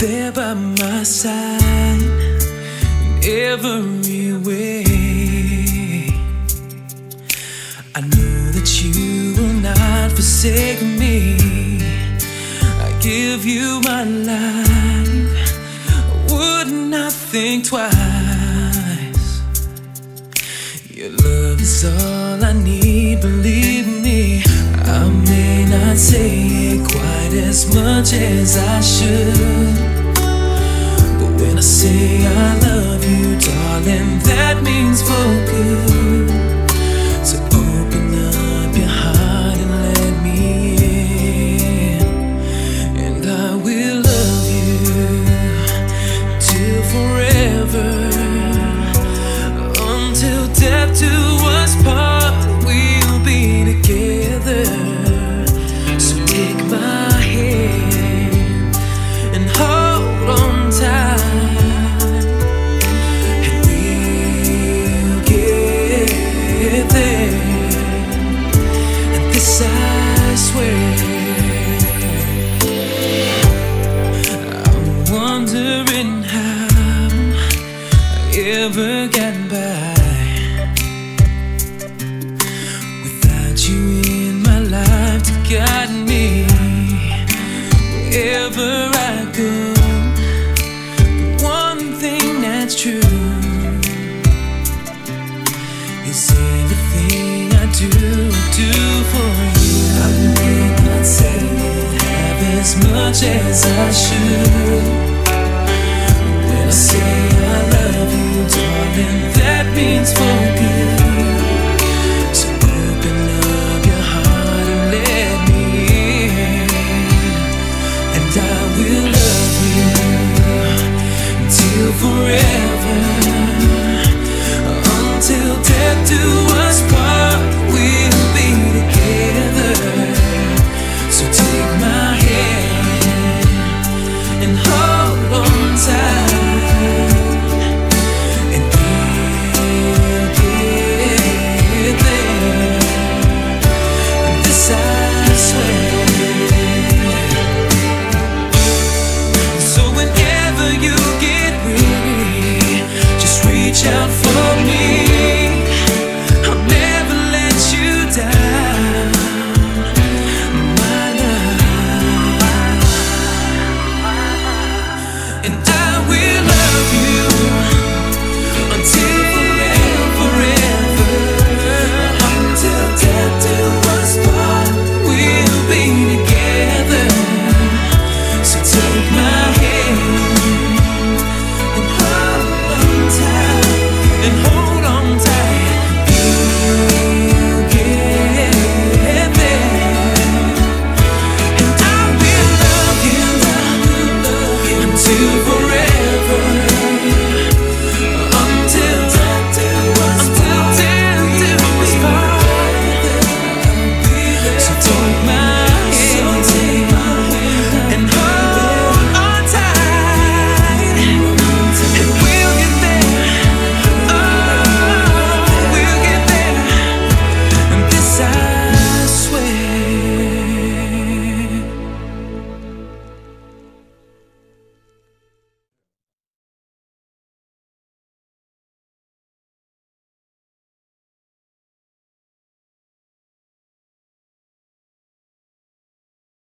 there by my side in every way. I know that you will not forsake me. I give you my life. I would not think twice. Your love is all I need, believe me. I may not say it quite as much as I should. Say I love you, darling, that means for good. So open up your heart and let me in. And I will love you till forever. Until death do us I ever got by without you in my life to guide me wherever I go. The one thing that's true is everything I do, I do for you. I may not say it half as much as I should.